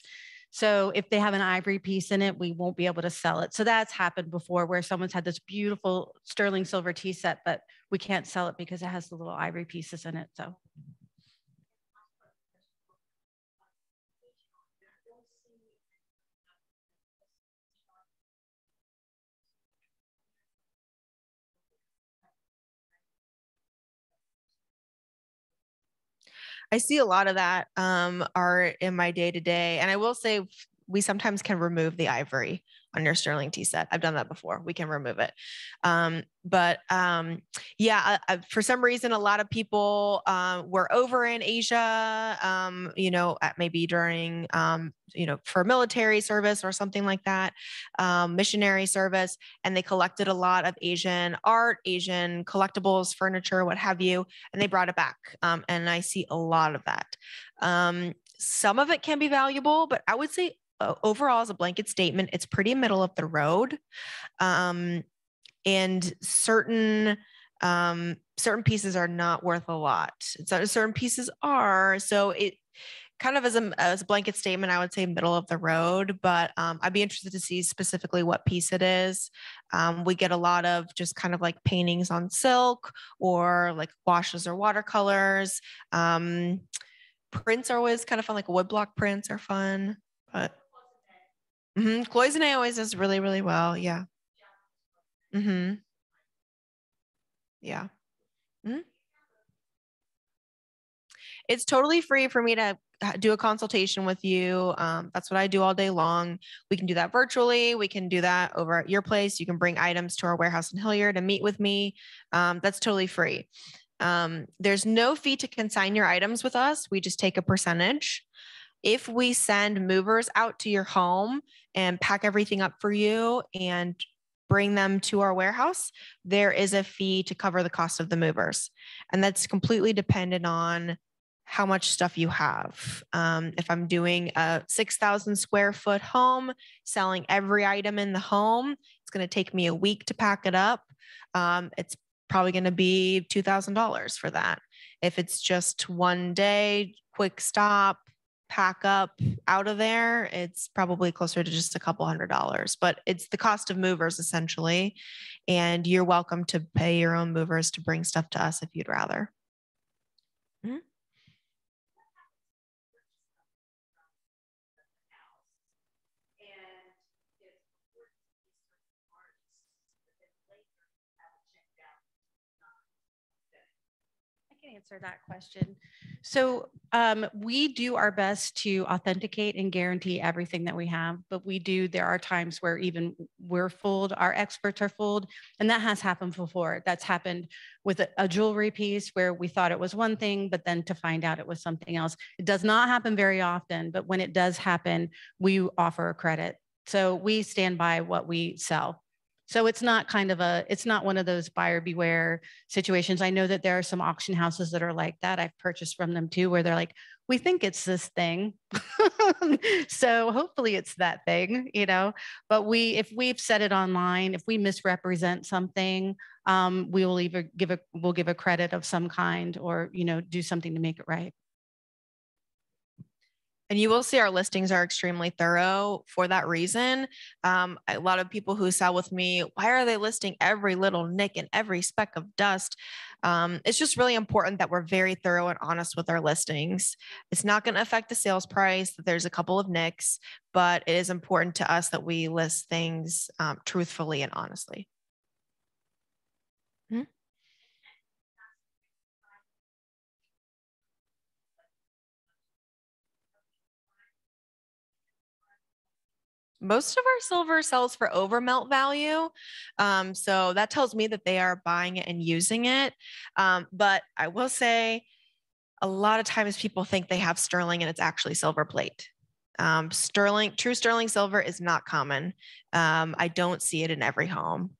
So if they have an ivory piece in it, we won't be able to sell it. So that's happened before where someone's had this beautiful sterling silver tea set, but we can't sell it because it has the little ivory pieces in it. So I see a lot of that um, art in my day to day. And I will say, we sometimes can remove the ivory on your sterling tea set. I've done that before. We can remove it. Um, but um, yeah, uh, for some reason, a lot of people uh, were over in Asia, um, you know, maybe during, um, you know, for military service or something like that, um, missionary service, and they collected a lot of Asian art, Asian collectibles, furniture, what have you, and they brought it back. Um, and I see a lot of that. some of it can be valuable, but I would say overall as a blanket statement it's pretty middle of the road um, and certain um, certain pieces are not worth a lot. So certain pieces are so it kind of as a, as a blanket statement i would say middle of the road but um, i'd be interested to see specifically what piece it is. Um, we get a lot of just kind of like paintings on silk or like washes or watercolors. Um, prints are always kind of fun like woodblock prints are fun but Mm-hmm. Cloisonne always does really, really well. Yeah. Mm-hmm. Yeah. Mm-hmm. It's totally free for me to do a consultation with you. Um, that's what I do all day long. We can do that virtually. We can do that over at your place. You can bring items to our warehouse in Hilliard and meet with me. Um, that's totally free. Um, there's no fee to consign your items with us. We just take a percentage. If we send movers out to your home and pack everything up for you and bring them to our warehouse, there is a fee to cover the cost of the movers. And that's completely dependent on how much stuff you have. Um, if I'm doing a 6,000 square foot home, selling every item in the home, it's going to take me a week to pack it up. Um, it's probably going to be $2,000 for that. If it's just one day, quick stop, pack up out of there, it's probably closer to just a couple hundred dollars, but it's the cost of movers essentially. And you're welcome to pay your own movers to bring stuff to us if you'd rather. Mm-hmm. Answer that question. So um, we do our best to authenticate and guarantee everything that we have, but we do, there are times where even we're fooled, our experts are fooled, and that has happened before. That's happened with a, a jewelry piece where we thought it was one thing, but then to find out it was something else. It does not happen very often, but when it does happen, we offer a credit. So we stand by what we sell. So it's not kind of a, it's not one of those buyer beware situations. I know that there are some auction houses that are like that. I've purchased from them too, where they're like, we think it's this thing. <laughs> so hopefully it's that thing, you know. But we, if we've said it online, if we misrepresent something, um, we will either give a, we'll give a credit of some kind or, you know, do something to make it right. And you will see our listings are extremely thorough for that reason. Um, a lot of people who sell with me, why are they listing every little nick and every speck of dust? Um, it's just really important that we're very thorough and honest with our listings. It's not going to affect the sales price. That there's a couple of nicks, but it is important to us that we list things um, truthfully and honestly. Most of our silver sells for over melt value. Um, so that tells me that they are buying it and using it. Um, but I will say a lot of times people think they have sterling and it's actually silver plate. Um, sterling, true sterling silver is not common. Um, I don't see it in every home.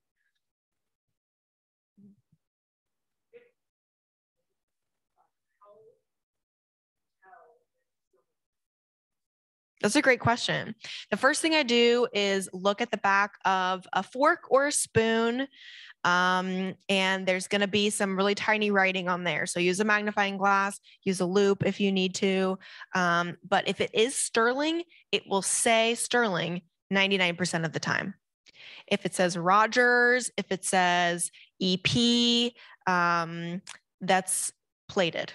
That's a great question. The first thing I do is look at the back of a fork or a spoon. Um, and there's going to be some really tiny writing on there. So use a magnifying glass, use a loupe if you need to. Um, but if it is sterling, it will say sterling 99% of the time. If it says Rogers, if it says EP, um, that's plated.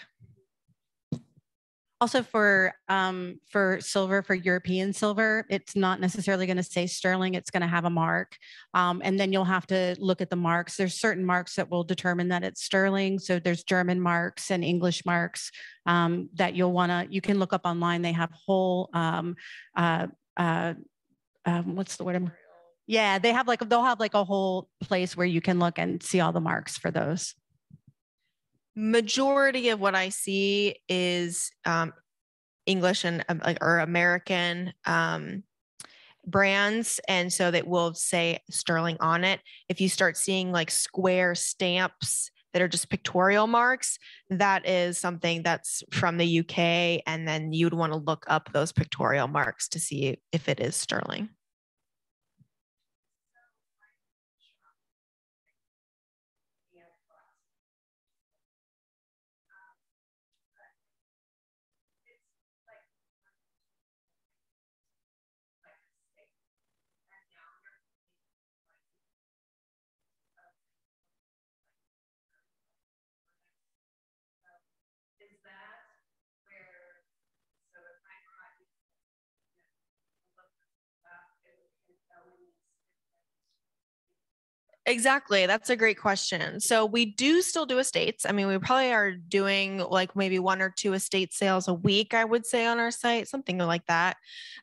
Also for um, for silver, for European silver, it's not necessarily going to say sterling. It's going to have a mark, um, and then you'll have to look at the marks. There's certain marks that will determine that it's sterling. So there's German marks and English marks um, that you'll want to. You can look up online. They have whole. Um, uh, uh, um, what's the word? I'm, yeah, they have like they'll have like a whole place where you can look and see all the marks for those majority of what I see is um, English and um, like or American um, brands, and so that will say Sterling on it. If you start seeing like square stamps that are just pictorial marks, that is something that's from the UK, and then you'd want to look up those pictorial marks to see if it is Sterling. Exactly. That's a great question. So we do still do estates. I mean, we probably are doing like maybe one or two estate sales a week, I would say, on our site, something like that.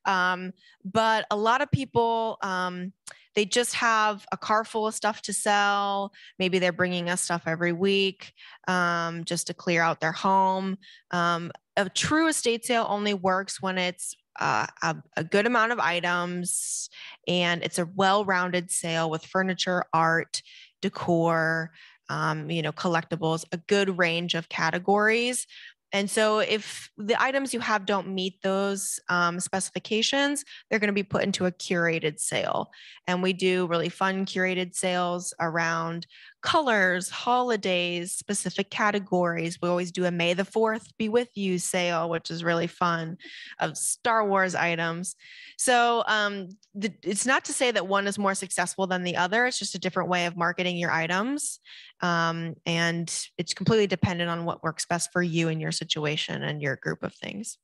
Um, but a lot of people, um, they just have a car full of stuff to sell. Maybe they're bringing us stuff every week um, just to clear out their home. Um, a true estate sale only works when it's uh, a, a, good amount of items and it's a well-rounded sale with furniture art decor um, you know collectibles a good range of categories and so if the items you have don't meet those um, specifications, they're going to be put into a curated sale. And we do really fun curated sales around colors, holidays, specific categories. We always do a May the 4th be with you sale, which is really fun of Star Wars items. So um, the, it's not to say that one is more successful than the other. It's just a different way of marketing your items. Um, and it's completely dependent on what works best for you and your situation and your group of things.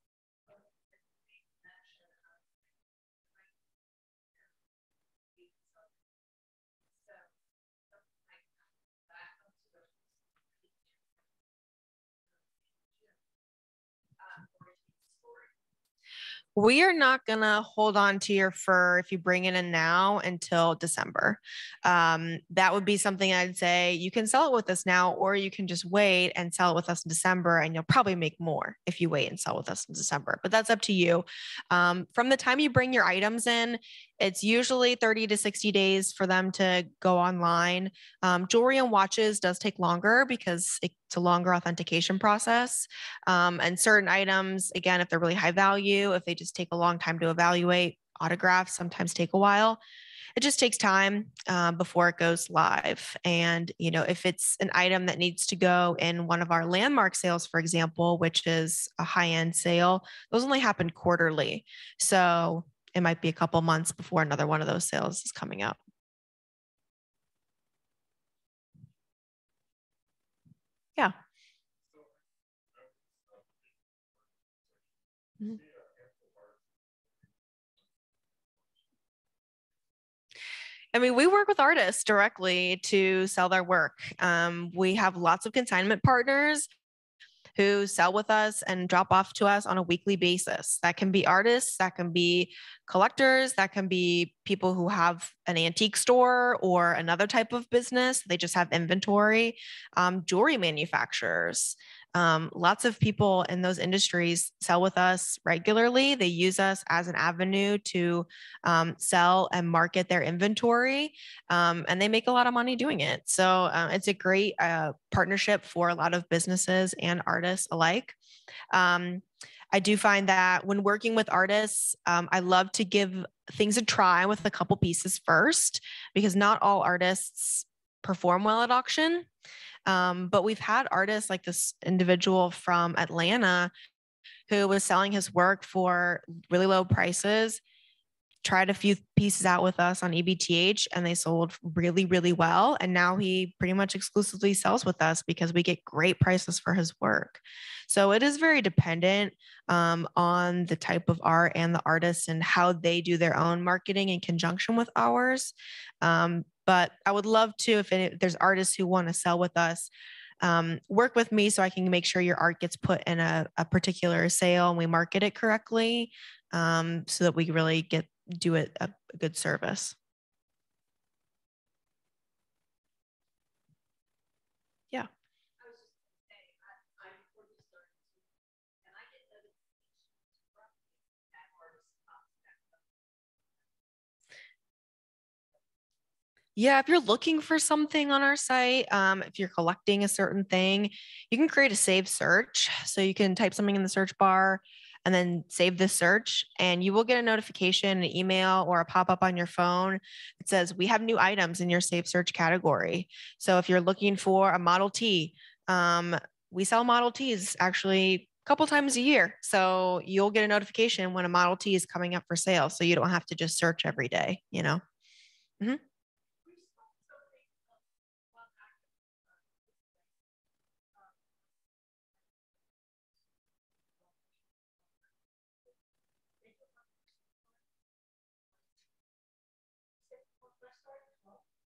We are not going to hold on to your fur if you bring it in now until December. Um, that would be something I'd say you can sell it with us now, or you can just wait and sell it with us in December, and you'll probably make more if you wait and sell with us in December. But that's up to you. Um, from the time you bring your items in, it's usually 30 to 60 days for them to go online. Um, jewelry and watches does take longer because it's a longer authentication process. Um, and certain items, again, if they're really high value, if they just take a long time to evaluate, autographs sometimes take a while. It just takes time uh, before it goes live. And, you know, if it's an item that needs to go in one of our landmark sales, for example, which is a high end sale, those only happen quarterly. So it might be a couple months before another one of those sales is coming up. Yeah. Mm-hmm. I mean, we work with artists directly to sell their work. Um, we have lots of consignment partners who sell with us and drop off to us on a weekly basis. That can be artists, that can be collectors, that can be people who have an antique store or another type of business. They just have inventory, um, jewelry manufacturers. Um, lots of people in those industries sell with us regularly. They use us as an avenue to um, sell and market their inventory, um, and they make a lot of money doing it. So uh, it's a great uh, partnership for a lot of businesses and artists alike. Um, I do find that when working with artists, um, I love to give things a try with a couple pieces first because not all artists perform well at auction. Um, but we've had artists like this individual from Atlanta who was selling his work for really low prices tried a few pieces out with us on EBTH and they sold really, really well. And now he pretty much exclusively sells with us because we get great prices for his work. So it is very dependent um, on the type of art and the artist and how they do their own marketing in conjunction with ours. Um, but I would love to, if, any, if there's artists who want to sell with us, um, work with me so I can make sure your art gets put in a, a particular sale and we market it correctly um, so that we really get do it a, a good service. Yeah. Yeah, if you're looking for something on our site, um, if you're collecting a certain thing, you can create a save search. So you can type something in the search bar, and then save this search and you will get a notification, an email or a pop-up on your phone that says we have new items in your save search category. So if you're looking for a Model T, um, we sell Model Ts actually a couple times a year. So you'll get a notification when a Model T is coming up for sale. So you don't have to just search every day, you know? Mm-hmm.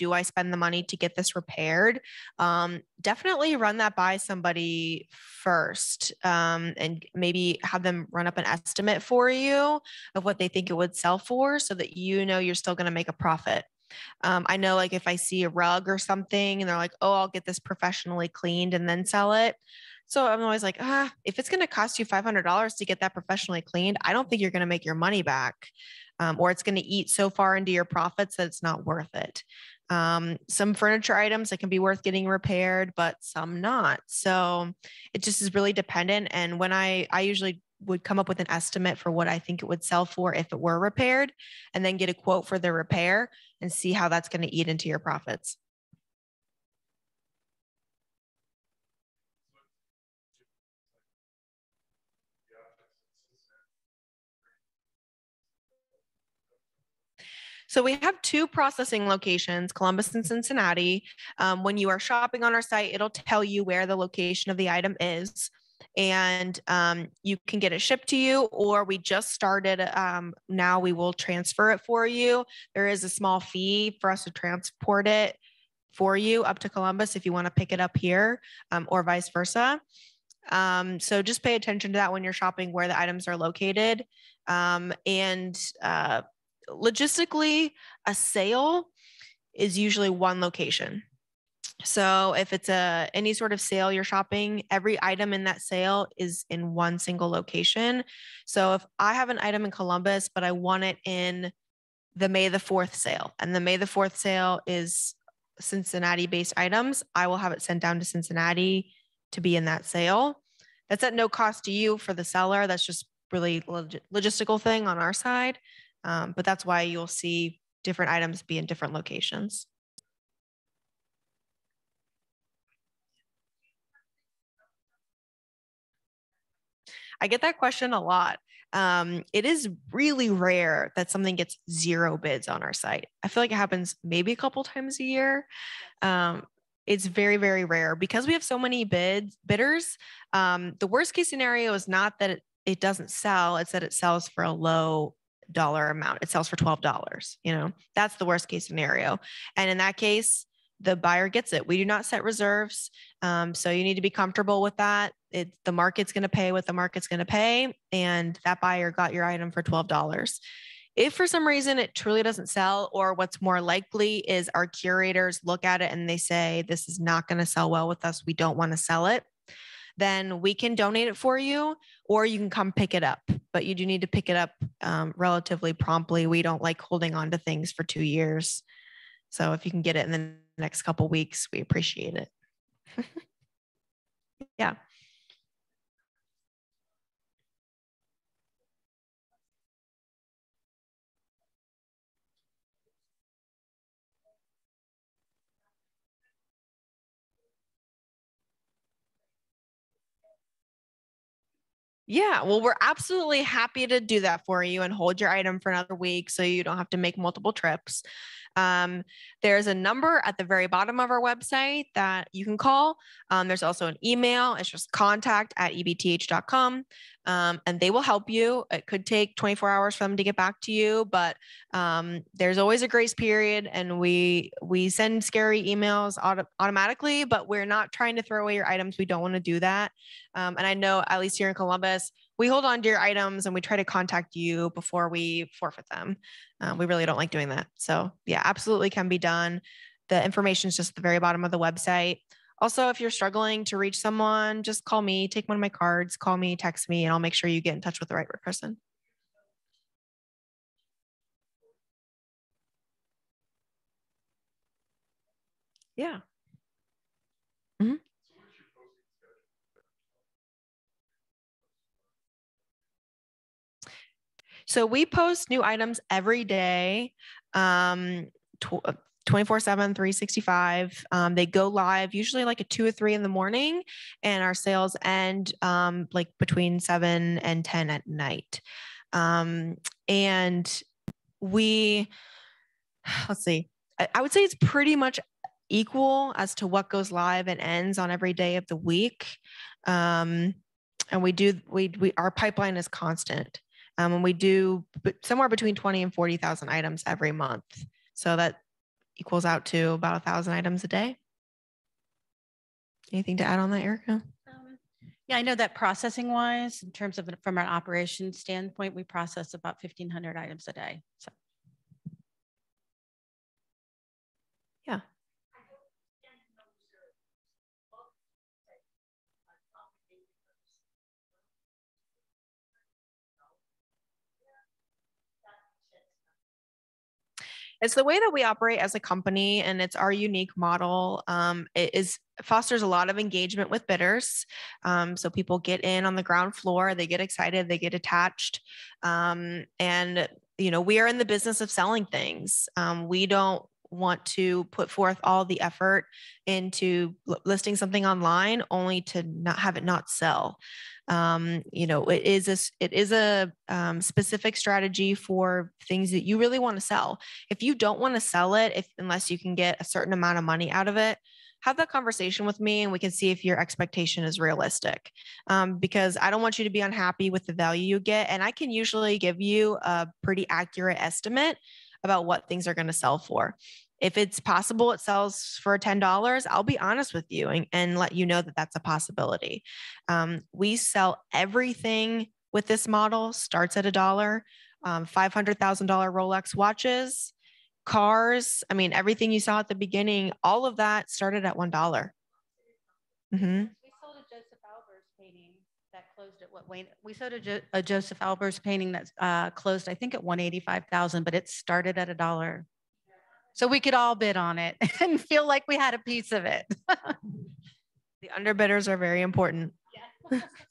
do I spend the money to get this repaired? Um, definitely run that by somebody first um, and maybe have them run up an estimate for you of what they think it would sell for so that you know you're still going to make a profit. Um, I know, like, if I see a rug or something and they're like, oh, I'll get this professionally cleaned and then sell it. So I'm always like, ah, if it's going to cost you $500 to get that professionally cleaned, I don't think you're going to make your money back. Um, or it's going to eat so far into your profits that it's not worth it. Um, some furniture items that can be worth getting repaired, but some not. So it just is really dependent. And when I, I usually would come up with an estimate for what I think it would sell for if it were repaired, and then get a quote for the repair and see how that's going to eat into your profits. So we have two processing locations, Columbus and Cincinnati. Um, when you are shopping on our site, it'll tell you where the location of the item is. And um, you can get it shipped to you, or we just started. Um, now we will transfer it for you. There is a small fee for us to transport it for you up to Columbus if you want to pick it up here, um, or vice versa. Um, so just pay attention to that when you're shopping where the items are located. Um, and uh, logistically, a sale is usually one location. So if it's a any sort of sale you're shopping, every item in that sale is in one single location. So if I have an item in Columbus, but I want it in the May the 4th sale, and the May the 4th sale is Cincinnati based items, I will have it sent down to Cincinnati to be in that sale. That's at no cost to you for the seller. That's just really log- logistical thing on our side. Um, but that's why you'll see different items be in different locations. I get that question a lot. Um, it is really rare that something gets zero bids on our site. I feel like it happens maybe a couple times a year. Um, it's very, very rare because we have so many bids bidders. Um, the worst case scenario is not that it, it doesn't sell; it's that it sells for a low dollar amount. It sells for $12. You know, that's the worst case scenario. And in that case, the buyer gets it. We do not set reserves. Um, so you need to be comfortable with that. It, the market's going to pay what the market's going to pay. And that buyer got your item for $12. If for some reason it truly doesn't sell, or what's more likely is our curators look at it and they say, this is not going to sell well with us. We don't want to sell it then we can donate it for you or you can come pick it up. But you do need to pick it up um, relatively promptly. We don't like holding on to things for two years. So if you can get it in the next couple weeks, we appreciate it. <laughs> yeah. Yeah, well, we're absolutely happy to do that for you and hold your item for another week so you don't have to make multiple trips. Um, there's a number at the very bottom of our website that you can call. Um, there's also an email. It's just contact at ebth.com um, and they will help you. It could take 24 hours for them to get back to you, but um, there's always a grace period and we we send scary emails auto- automatically, but we're not trying to throw away your items. We don't want to do that. Um, and I know at least here in Columbus, we hold on to your items and we try to contact you before we forfeit them. Um, we really don't like doing that. So yeah, absolutely can be done. The information is just at the very bottom of the website. Also, if you're struggling to reach someone, just call me, take one of my cards, call me, text me, and I'll make sure you get in touch with the right person. Yeah. Mm-hmm. So we post new items every day, um, 24 7, 365. Um, they go live usually like at two or three in the morning, and our sales end um, like between seven and 10 at night. Um, and we, let's see, I, I would say it's pretty much equal as to what goes live and ends on every day of the week. Um, and we do we we our pipeline is constant um, and we do somewhere between 20 and 40,000 items every month. So that equals out to about a thousand items a day. Anything to add on that, Erica? Um, Yeah, I know that processing wise, in terms of from an operations standpoint, we process about 1,500 items a day. So It's the way that we operate as a company, and it's our unique model. Um, it is fosters a lot of engagement with bidders. Um, so people get in on the ground floor, they get excited, they get attached, um, and you know we are in the business of selling things. Um, we don't want to put forth all the effort into listing something online only to not have it not sell. Um, you know it is a it is a um, specific strategy for things that you really want to sell. If you don't want to sell it if unless you can get a certain amount of money out of it have that conversation with me and we can see if your expectation is realistic. Um, because i don't want you to be unhappy with the value you get and i can usually give you a pretty accurate estimate about what things are going to sell for. If it's possible it sells for $10 i'll be honest with you and, and let you know that that's a possibility. Um, we sell everything with this model starts at a dollar um, $500000 rolex watches cars i mean everything you saw at the beginning all of that started at one dollar. Mm-hmm. we sold a Josef Albers painting that closed at what wayne we sold a, jo- a Josef Albers painting that uh, closed i think at 185000 but it started at a dollar so we could all bid on it <laughs> and feel like we had a piece of it. <laughs> the underbidders are very important. Yeah. <laughs>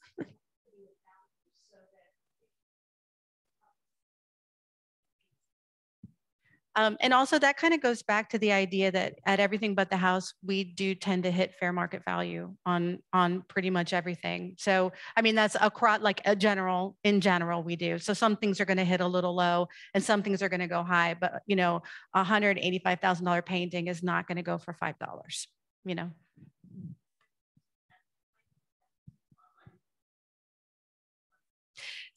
Um, and also that kind of goes back to the idea that at everything but the house, we do tend to hit fair market value on on pretty much everything. So I mean that's across like a general in general we do. So some things are going to hit a little low and some things are going to go high. But you know, a hundred eighty five thousand dollar painting is not going to go for five dollars. You know.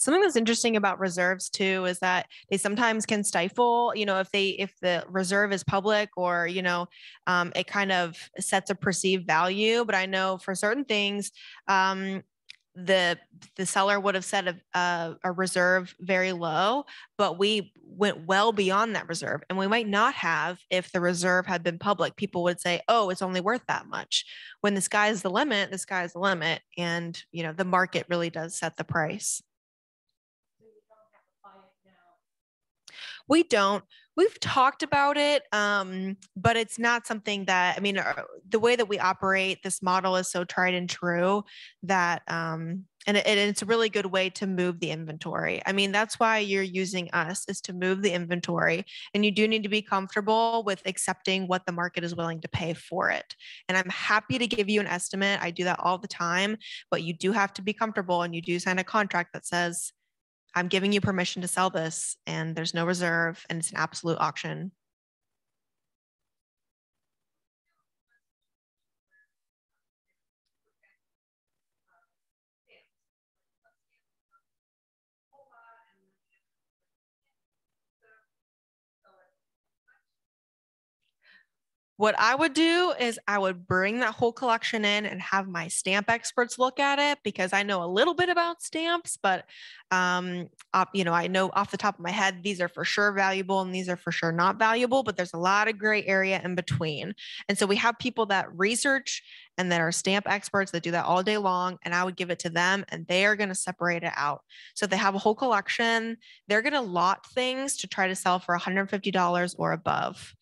Something that's interesting about reserves too is that they sometimes can stifle you know if they if the reserve is public or you know um, it kind of sets a perceived value. But i know for certain things um, the the seller would have set a, a, a, reserve very low but we went well beyond that reserve. And we might not have if the reserve had been public. People would say oh it's only worth that much. When the sky is the limit the sky is the limit. And you know the market really does set the price We don't. We've talked about it, um, but it's not something that I mean. Uh, the way that we operate this model is so tried and true that, um, and, it, and it's a really good way to move the inventory. I mean, that's why you're using us is to move the inventory, and you do need to be comfortable with accepting what the market is willing to pay for it. And I'm happy to give you an estimate. I do that all the time, but you do have to be comfortable, and you do sign a contract that says I'm giving you permission to sell this and there's no reserve and it's an absolute auction. What I would do is I would bring that whole collection in and have my stamp experts look at it because I know a little bit about stamps, but um, you know, I know off the top of my head these are for sure valuable and these are for sure not valuable, but there's a lot of gray area in between. And so we have people that research and that are stamp experts that do that all day long, and I would give it to them and they are going to separate it out. So they have a whole collection. They're going to lot things to try to sell for $150 or above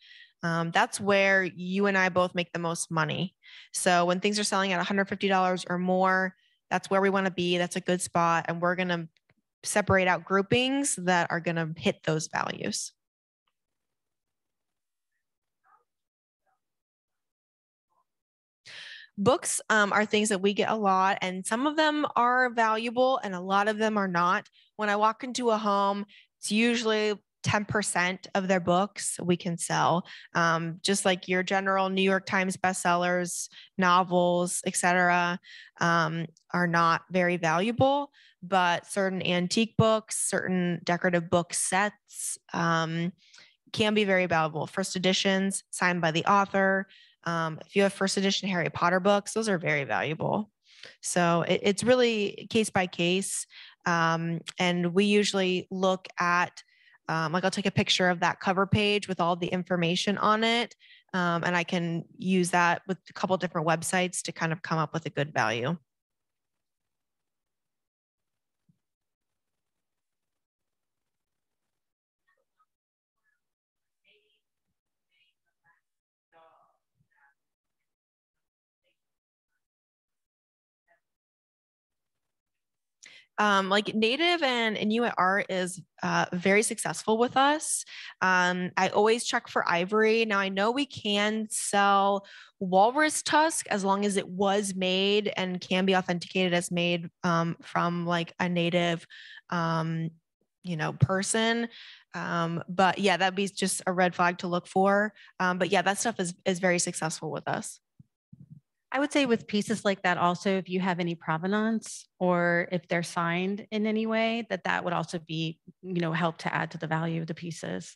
um, that's where you and I both make the most money. So when things are selling at $150 or more, that's where we want to be. That's a good spot. And we're going to separate out groupings that are going to hit those values. Books um, are things that we get a lot, and some of them are valuable and a lot of them are not. When I walk into a home, it's usually 10% of their books we can sell. Um, just like your general New York Times bestsellers, novels, etc., um, are not very valuable, but certain antique books, certain decorative book sets um, can be very valuable. First editions signed by the author. Um, if you have first edition Harry Potter books, those are very valuable. So it, it's really case by case. Um, and we usually look at um, like I'll take a picture of that cover page with all the information on it. Um, and I can use that with a couple different websites to kind of come up with a good value. Um, like native and Inuit art is uh, very successful with us. Um, I always check for ivory. Now I know we can sell walrus tusk as long as it was made and can be authenticated as made um, from like a native, um, you know, person. Um, but yeah, that'd be just a red flag to look for. Um, but yeah, that stuff is is very successful with us. I would say with pieces like that also, if you have any provenance or if they're signed in any way, that that would also be, you know, help to add to the value of the pieces.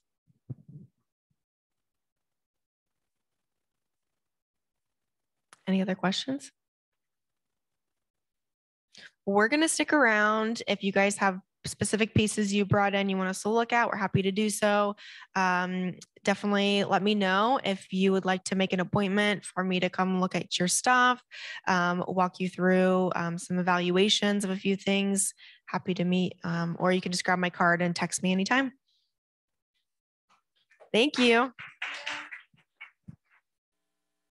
Any other questions? We're going to stick around. If you guys have specific pieces you brought in you want us to look at, we're happy to do so. Um, definitely let me know if you would like to make an appointment for me to come look at your stuff, um, walk you through um, some evaluations of a few things. Happy to meet, um, or you can just grab my card and text me anytime. Thank you.